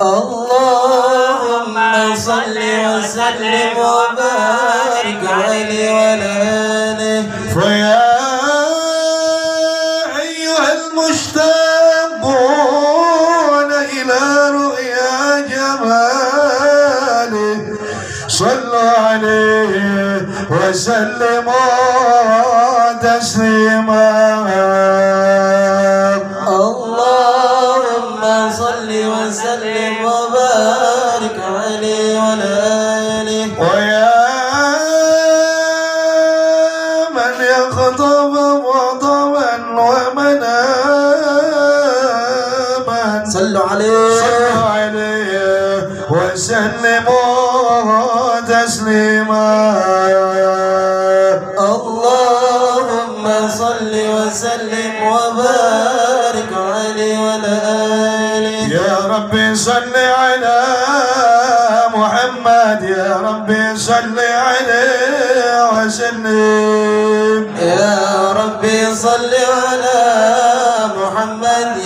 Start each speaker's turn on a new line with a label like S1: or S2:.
S1: اللهم صل وسلم وبارك عليه وعلى
S2: فيا أيها المشتاقون إلى رؤيا جماله. صلوا عليه وسلموا تسليما.
S1: وسلم وبارك عليه وعلى آله
S2: ويا من يخطب غضبا ومناما
S1: صلوا عليه
S2: صلوا عليه وسلموا تسليما
S1: اللهم صل وسلم وبارك
S2: يا ربي صل على محمد يا ربي صل عليه وسلم.
S1: يا ربي صل على محمد